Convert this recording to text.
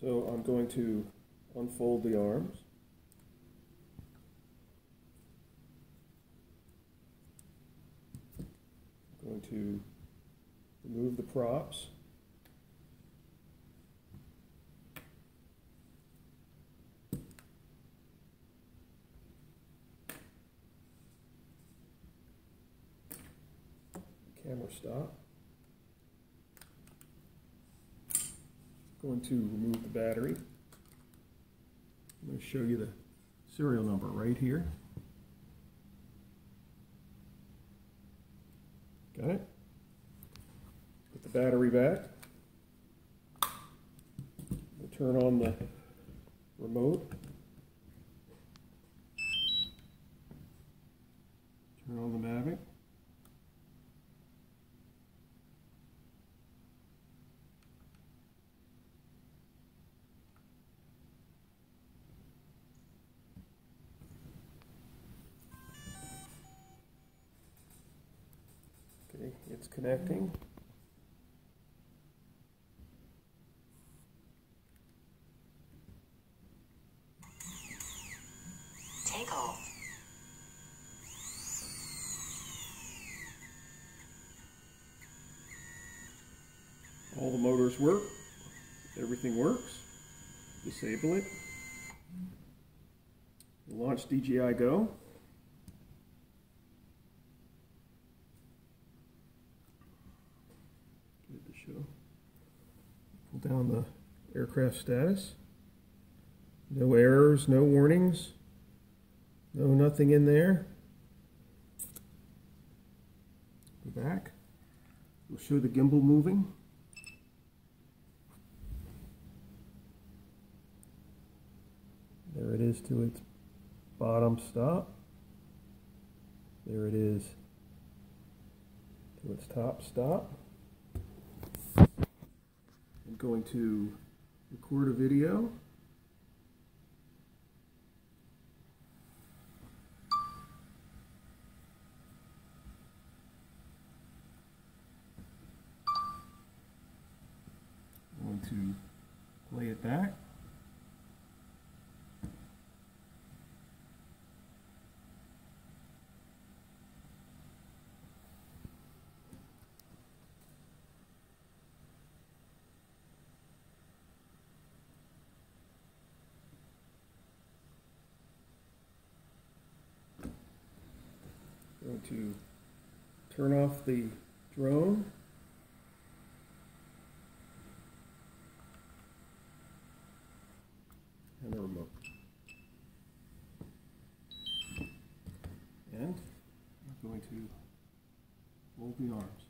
So I'm going to unfold the arms. I'm Going to remove the props. Camera stop. Going to remove the battery. I'm going to show you the serial number right here. Got it? Put the battery back. We'll turn on the remote. Turn on the Mavic. Okay, it's connecting. Take off. All the motors work. Everything works. Disable it. Launch DJI Go. Give it the show. Pull down the aircraft status. No errors, no warnings. No nothing in there. Go back. We'll show the gimbal moving. There it is to its bottom stop. There it is to its top stop. I'm going to record a video. I'm going to play it back. Going to turn off the drone. And the remote. And I'm going to fold the arms.